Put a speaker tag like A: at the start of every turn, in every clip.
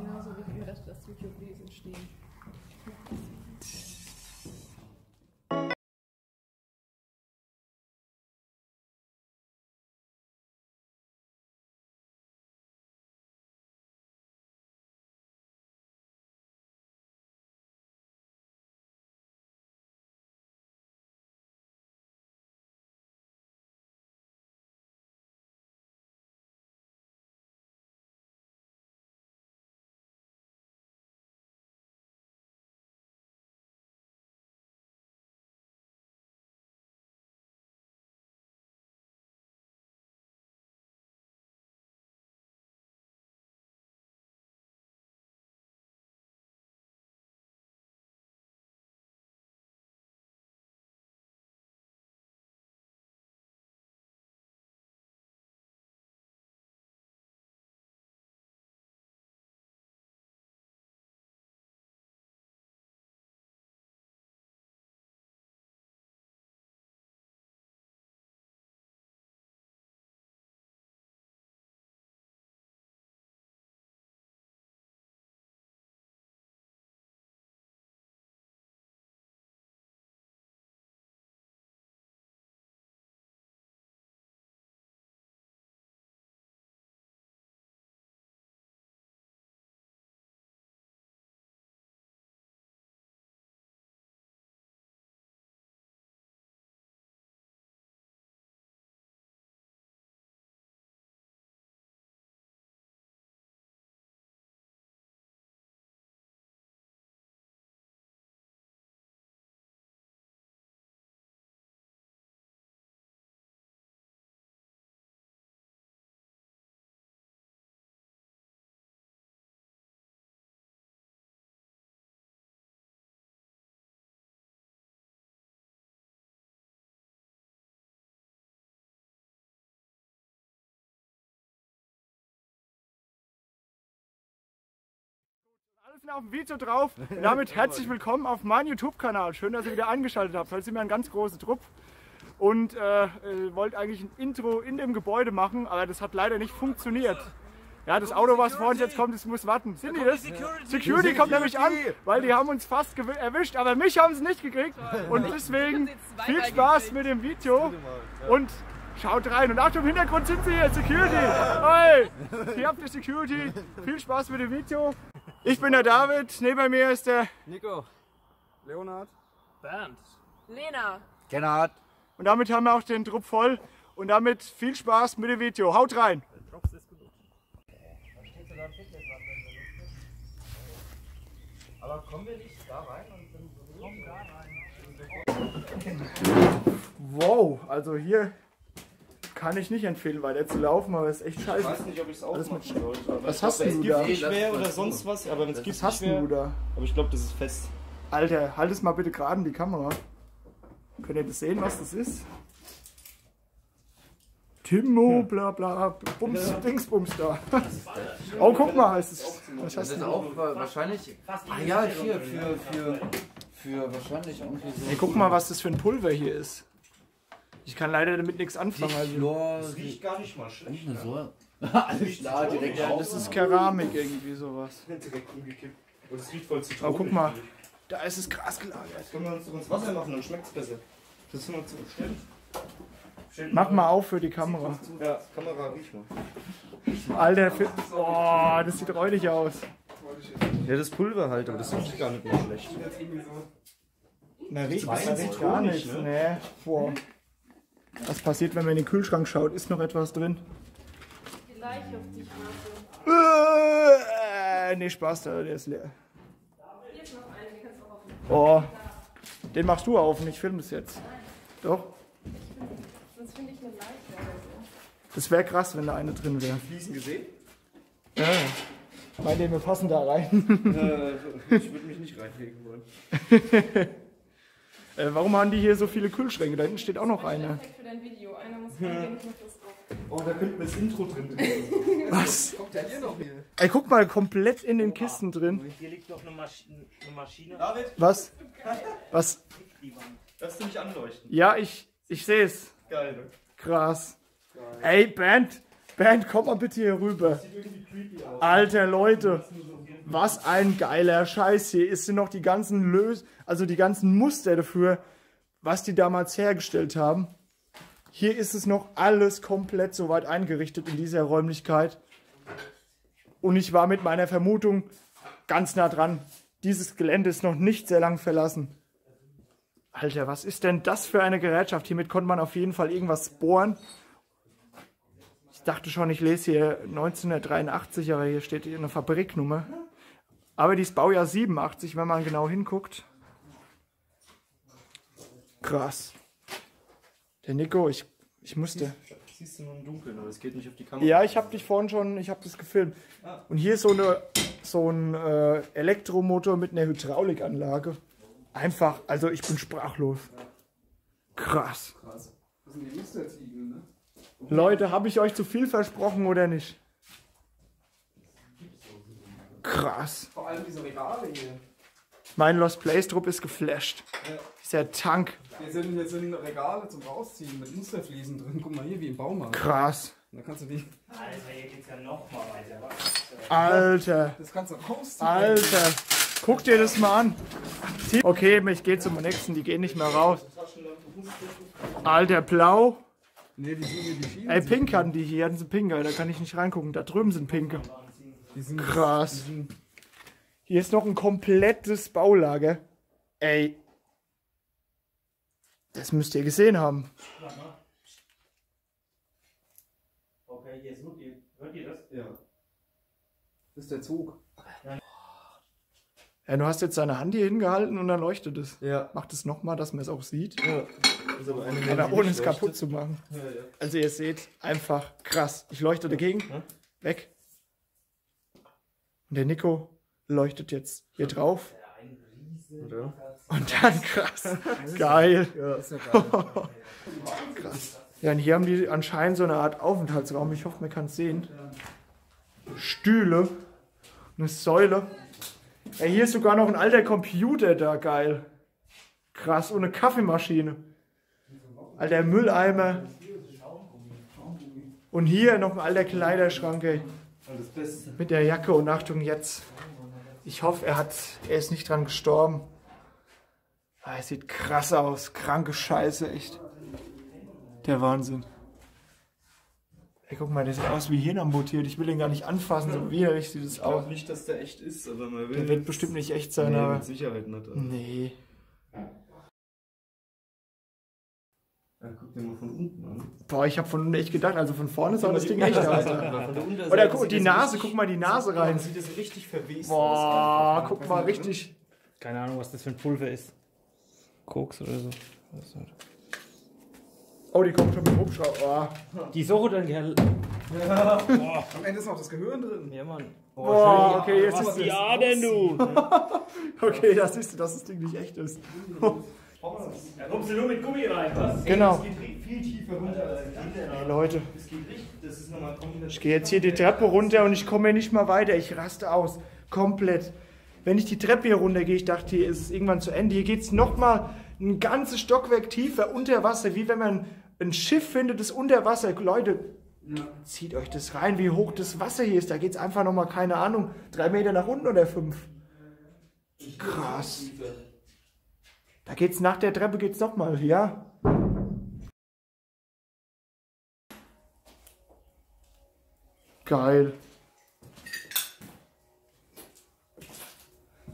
A: Genauso wie wir das, das YouTube-Videos entstehen.
B: Sind auf dem Video drauf. Und damit herzlich willkommen auf meinem YouTube-Kanal. Schön, dass ihr wieder eingeschaltet habt. Heute sind wir ein ganz großer Trupp und äh, äh, wollte eigentlich ein Intro in dem Gebäude machen, aber das hat leider nicht funktioniert. Ja, das Auto, was vor uns jetzt kommt, das muss warten. Sind die das? Security kommt nämlich an, weil die haben uns fast erwischt, aber mich haben sie nicht gekriegt. Und deswegen viel Spaß mit dem Video und schaut rein. Und Achtung, im Hintergrund sind sie hier, Security. Hey, hier habt ihr Security. Viel Spaß mit dem Video. Ich bin der David, neben mir ist der
C: Nico. Leonhard.
D: Bernd.
A: Lena!
C: Gennard.
B: und damit haben wir auch den Trupp voll. Und damit viel Spaß mit dem Video. Haut rein!
C: Aber kommen wir nicht da rein und dann so
D: Komm da rein.
B: Wow, also hier kann ich nicht empfehlen, weiter zu laufen, aber es ist echt
C: Ich
B: scheiße.
C: weiß nicht, ob ich es aufmachen sollte.
B: Was
C: ich
B: hast
C: glaub,
B: du da?
C: gibt nicht schwer oder sonst was, aber wenn es gibt
B: Was hast denn du
C: schwer.
B: da?
C: Aber ich glaube, das ist fest.
B: Alter, halt es mal bitte gerade in die Kamera. Könnt ihr das sehen, was das ist? Timo, bla bla, Bums, Dingsbums da. Oh, guck mal, heißt es. Was
E: Das ist auch wa- wahrscheinlich. Ah ja, hier, für, für, für wahrscheinlich irgendwie so.
B: Ey, guck mal, was das für ein Pulver hier ist. Ich kann leider damit nichts anfangen. Also.
E: Chlor.
C: gar nicht mal schlecht.
E: Eine Säure. Alles klar, direkt
B: Ja, das ist Keramik irgendwie sowas.
C: Direkt umgekippt. Und es riecht voll
B: Aber
C: Zitronen.
B: Oh, guck mal, da ist es krass gelagert.
C: Können wir uns doch ins Wasser machen, dann schmeckt es besser. Das ist immer zu bestimmt.
B: Mach mal auf für die Kamera.
C: Ja, Kamera riech mal.
B: Alter, oh, das sieht räudig aus.
C: Ja, das Pulver halt, aber das riecht gar nicht mehr schlecht.
B: Na, riecht gar nichts.
C: ne?
B: Nee, boah. Was passiert, wenn man in den Kühlschrank schaut? Ist noch etwas drin?
A: Gleich auf dich, Marco.
B: Äh, nee, Spaß, der der ist leer.
A: Hier ist noch eine, die kannst du auch aufnehmen.
B: Oh, den machst du auf und ich filme es jetzt. Doch,
A: Sonst finde ich eine Leiche oder so.
B: das wäre krass, wenn da eine drin wäre.
C: Fliesen gesehen?
B: Ja. Meint ihr, wir passen da rein?
C: äh, ich würde mich nicht reinlegen wollen.
B: äh, warum haben die hier so viele Kühlschränke? Da hinten steht auch noch
A: für dein Video. Einer muss das drauf.
C: Oh, da könnte das Intro drin
B: Was?
C: Kommt der hier noch hier?
B: Ey, guck mal, komplett in den Kisten drin.
D: Hier liegt doch eine, Masch eine Maschine.
C: David,
B: Was? Was?
C: Lass du mich anleuchten.
B: Ja, ich, ich sehe es.
C: Geil, ne?
B: Krass. Ey, Band, Band, komm mal bitte hier rüber.
C: Sieht irgendwie creepy aus.
B: Alter, Leute. Was ein geiler Scheiß. Hier ist sind noch die ganzen Lös, also die ganzen Muster dafür, was die damals hergestellt haben. Hier ist es noch alles komplett soweit eingerichtet in dieser Räumlichkeit. Und ich war mit meiner Vermutung ganz nah dran. Dieses Gelände ist noch nicht sehr lang verlassen. Alter, was ist denn das für eine Gerätschaft? Hiermit konnte man auf jeden Fall irgendwas bohren. Ich dachte schon, ich lese hier 1983, aber hier steht eine Fabriknummer. Aber die ist Baujahr 87, wenn man genau hinguckt. Krass. Der Nico, ich, ich musste.
C: Siehst du nur im Dunkeln, aber es geht nicht auf die Kamera.
B: Ja, ich habe dich vorhin schon, ich habe das gefilmt. Und hier ist so, eine, so ein äh, Elektromotor mit einer Hydraulikanlage. Einfach, also ich bin sprachlos. Krass.
E: Krass. Das sind die Musterziegel, ne?
B: Leute, habe ich euch zu viel versprochen oder nicht? Krass.
E: Vor allem diese Regale hier.
B: Mein Lost Place Trupp ist geflasht. Dieser Tank.
E: Hier sind, hier sind Regale zum Rausziehen mit Musterfliesen drin. Guck mal hier, wie im Baumarkt.
B: Krass.
E: Da kannst du die,
D: Alter, hier geht's ja noch mal weiter. Was?
B: Alter.
E: das kannst du rausziehen.
B: Alter. Guck dir das mal an. Okay, ich gehe zum nächsten. Die gehen nicht mehr raus. Alter, blau.
E: Ne, die sind hier die Schienen.
B: Ey, pink hatten die hier. Hatten sie pinke. Da kann ich nicht reingucken. Da drüben sind pinke.
E: Die sind,
B: Krass. Hier ist noch ein komplettes Baulager. Ey. Das müsst ihr gesehen haben.
D: Okay, jetzt hört ihr, hört ihr das?
E: Ja. Das ist der Zug.
B: Ja, du hast jetzt deine Hand hier hingehalten und dann leuchtet es.
E: Ja.
B: Mach das nochmal, dass man es auch sieht.
E: ja. Aber eine
B: Aber ohne es kaputt zu machen.
E: Ja, ja.
B: Also ihr seht, einfach krass. Ich leuchte dagegen. Weg. Und der Nico leuchtet jetzt hier drauf.
E: Oder?
B: Und dann krass. Geil.
E: Ja, ja.
B: Krass. Ja, und hier haben die anscheinend so eine Art Aufenthaltsraum. Ich hoffe, man kann es sehen. Stühle. Eine Säule. Ja, hier ist sogar noch ein alter Computer da. Geil. Krass. Und eine Kaffeemaschine. Alter Mülleimer. Und hier noch ein alter Kleiderschrank, ey.
C: Das Beste.
B: Mit der Jacke und Achtung jetzt. Ich hoffe, er hat, er ist nicht dran gestorben. Ah, er sieht krass aus. Kranke Scheiße, echt. Der Wahnsinn. Ey, guck mal, der sieht aus wie Hirnamputiert. Ich will den gar nicht anfassen, so widerlich sieht es
C: Ich
B: aus.
C: glaube nicht, dass der echt ist, aber man will.
B: Der wird bestimmt nicht echt sein,
C: nee,
B: aber.
C: mit Sicherheit nicht. Also.
B: Nee.
C: Ja, guck dir mal von unten an.
B: Boah, ich habe von unten echt gedacht, also von vorne sah das Ding echt aus. Oder guck, die Nase, guck mal die Nase rein.
C: Sieht das richtig verwest
B: Boah,
C: aus.
B: guck mal, richtig.
F: Keine Ahnung, was das für ein Pulver ist. Koks oder so. Was halt.
B: Oh, die kommt schon mit dem Hubschrauber. Oh.
F: Die Suche dann, Kerl.
E: Am Ende ist noch das Gehirn drin.
F: Ja, Mann.
B: Boah, okay, jetzt
F: Was
B: ist
F: ja denn du?
B: Okay, das ist, dass das Ding nicht echt ist.
D: Da kommst du nur mit Gummi rein, was?
B: Genau.
C: Das geht viel tiefer runter als
B: Ey, Leute,
C: Das geht richtig. Das ist nochmal komplett.
B: ich gehe jetzt hier die Treppe runter und ich komme hier nicht mal weiter. Ich raste aus. Komplett. Wenn ich die Treppe hier runter gehe, ich dachte, hier ist es irgendwann zu Ende. Hier geht es nochmal ein ganzes Stockwerk tiefer unter Wasser, wie wenn man ein Schiff findet, das unter Wasser. Leute, zieht euch das rein, wie hoch das Wasser hier ist. Da geht es einfach nochmal, keine Ahnung, drei Meter nach unten oder fünf. Krass. Da geht's nach der Treppe geht's nochmal, ja. Geil.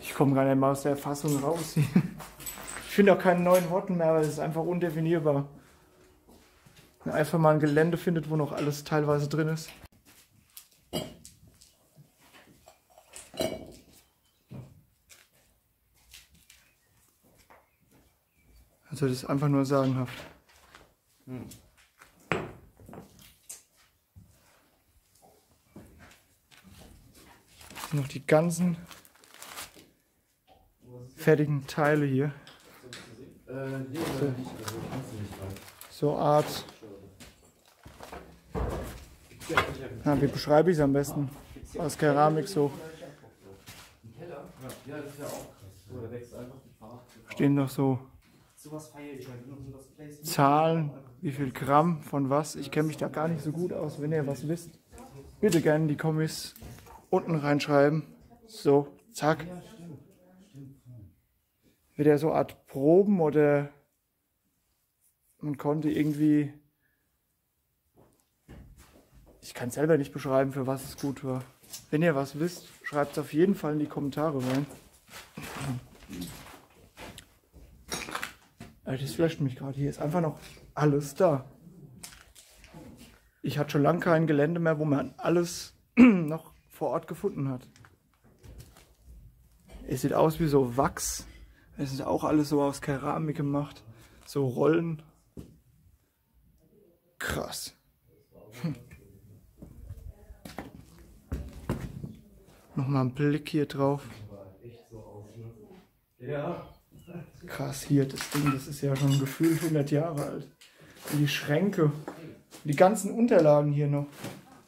B: Ich komme gar nicht mal aus der Fassung raus. Ich finde auch keine neuen Worten mehr, weil es ist einfach undefinierbar. Wenn einfach mal ein Gelände findet, wo noch alles teilweise drin ist. Also das ist einfach nur sagenhaft. Sind noch die ganzen fertigen Teile hier. So Art. Na, wie beschreibe ich es am besten? Aus Keramik so. Stehen noch so Zahlen, wie viel Gramm von was. Ich kenne mich da gar nicht so gut aus. Wenn ihr was wisst, bitte gerne in die Kommis unten reinschreiben. So, zack. Wieder so eine Art Proben oder man konnte irgendwie. Ich kann selber nicht beschreiben, für was es gut war. Wenn ihr was wisst, schreibt es auf jeden Fall in die Kommentare rein. Das flasht mich gerade. Hier ist einfach noch alles da. Ich hatte schon lange kein Gelände mehr, wo man alles noch vor Ort gefunden hat. Es sieht aus wie so Wachs. Es ist auch alles so aus Keramik gemacht. So Rollen. Krass. Hm. Nochmal ein Blick hier drauf.
C: Ja.
B: Krass, hier, das Ding, das ist ja schon gefühlt 100 Jahre alt. Und die Schränke, die ganzen Unterlagen hier noch.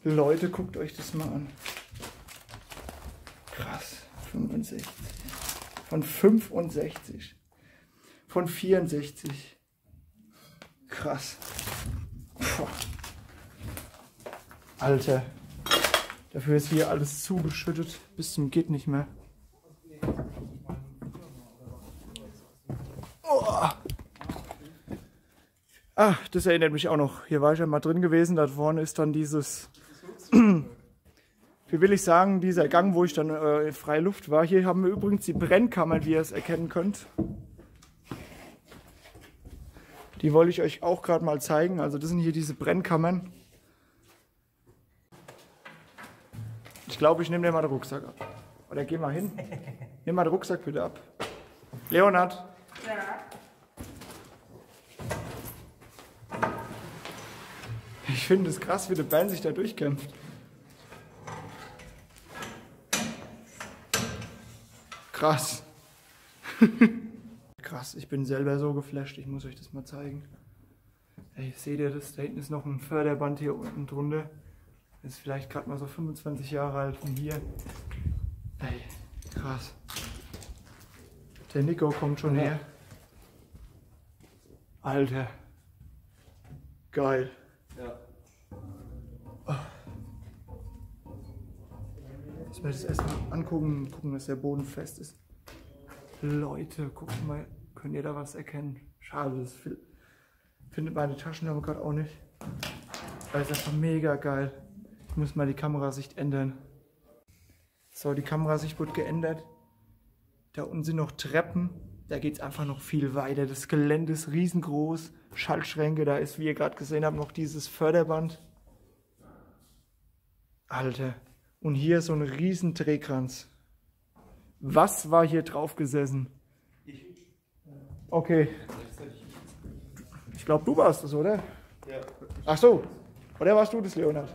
B: Leute, guckt euch das mal an. Krass, 65. Von 65. Von 64. Krass. Puh. Alter. Dafür ist hier alles zugeschüttet. Bis zum geht nicht mehr. Ah, das erinnert mich auch noch. Hier war ich ja mal drin gewesen. Da vorne ist dann dieses, wie will ich sagen, dieser Gang, wo ich dann äh, in freier Luft war. Hier haben wir übrigens die Brennkammern, wie ihr es erkennen könnt. Die wollte ich euch auch gerade mal zeigen. Also das sind hier diese Brennkammern. Ich glaube, ich nehme dir mal den Rucksack ab. Oder geh mal hin. Nimm mal den Rucksack bitte ab. Leonhard. Ich finde es krass, wie der Band sich da durchkämpft. Krass. krass, ich bin selber so geflasht. Ich muss euch das mal zeigen. Ey, seht ihr das? Da hinten ist noch ein Förderband hier unten drunter. Ist vielleicht gerade mal so 25 Jahre alt von hier. Ey, krass. Der Nico kommt schon her. Alter. Geil. Ich werde das erstmal angucken, gucken, dass der Boden fest ist. Leute, guckt mal, könnt ihr da was erkennen? Schade, das fi- findet meine Taschenlampe gerade auch nicht. Das ist einfach mega geil. Ich muss mal die Kamerasicht ändern. So, die Kamerasicht wird geändert. Da unten sind noch Treppen. Da geht es einfach noch viel weiter. Das Gelände ist riesengroß. Schaltschränke, da ist, wie ihr gerade gesehen habt, noch dieses Förderband. Alter. Und hier so ein riesen Drehkranz. Was war hier drauf gesessen? Okay. Ich glaube, du warst es, oder?
C: Ja.
B: Ach so. Oder warst du das, Leonhard?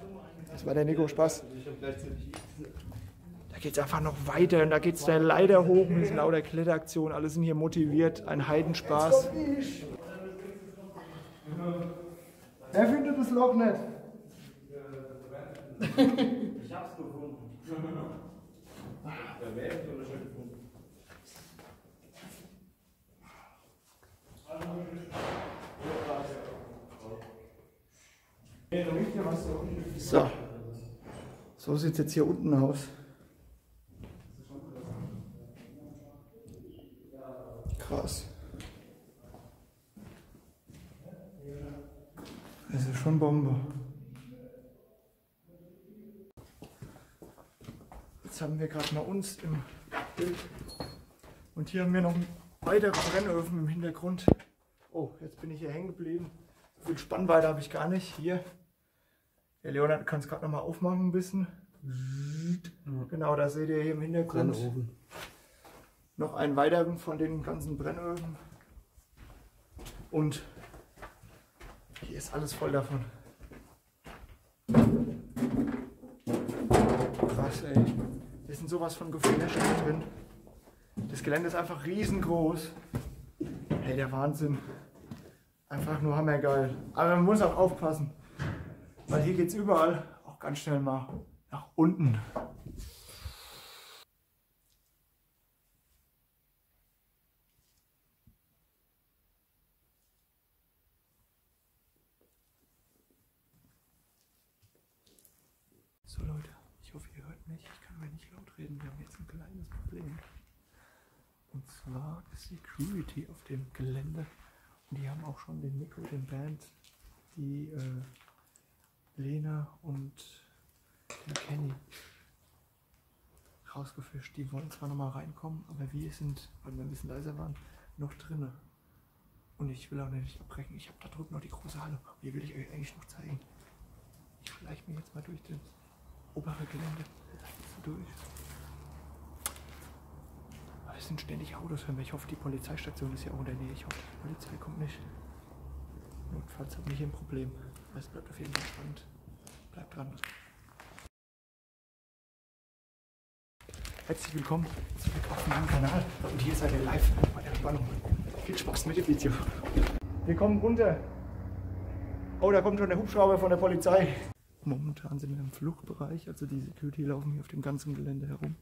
B: Das war der Nico Spaß.
C: Ich habe gleichzeitig.
B: Da geht es einfach noch weiter und da geht es da leider hoch mit lauter Kletteraktionen. Alle sind hier motiviert. Ein Heidenspaß. Wer findet das Loch nicht?
D: Gefunden.
C: Ja, wer hat das schon gefunden?
B: So. So sieht es jetzt hier unten aus. Krass. Das ist schon Bombe. Jetzt haben wir uns im Bild. Und hier haben wir noch weitere Brennöfen im Hintergrund. Oh, jetzt bin ich hier hängen geblieben. So viel Spannweite habe ich gar nicht. Hier. Der Leonard kann es gerade noch mal aufmachen ein bisschen. Genau, da seht ihr hier im Hintergrund noch einen weiteren von den ganzen Brennöfen. Und hier ist alles voll davon. Krass, ey. Hier sind sowas von hier drin. Das Gelände ist einfach riesengroß. Hey, der Wahnsinn. Einfach nur hammergeil. Aber man muss auch aufpassen. Weil hier geht es überall auch ganz schnell mal nach unten. So Leute, ich hoffe ihr hört mich. Ich kann aber nicht laut reden. Wir haben jetzt ein sehen. Und zwar Security auf dem Gelände. Und die haben auch schon den Nico, den Band, die äh, Lena und den Kenny rausgefischt. Die wollen zwar nochmal reinkommen, aber wir sind, weil wir ein bisschen leiser waren, noch drinne. Und ich will auch nicht abbrechen. Ich habe da drüben noch die große Halle. Die will ich euch eigentlich noch zeigen. Ich schleiche mich jetzt mal durch das obere Gelände durch. Es sind ständig Autos hören wir. Ich hoffe, die Polizeistation ist ja auch in der Nähe. Ich hoffe, die Polizei kommt nicht. Notfalls habe ich ein Problem. Es bleibt auf jeden Fall spannend. Bleibt dran. Herzlich willkommen zurück auf meinem Kanal. Und hier seid ihr live bei der Spannung. Viel Spaß mit dem Video. Wir kommen runter. Oh, da kommt schon der Hubschrauber von der Polizei. Momentan sind wir im Fluchtbereich, also die Security laufen hier auf dem ganzen Gelände herum.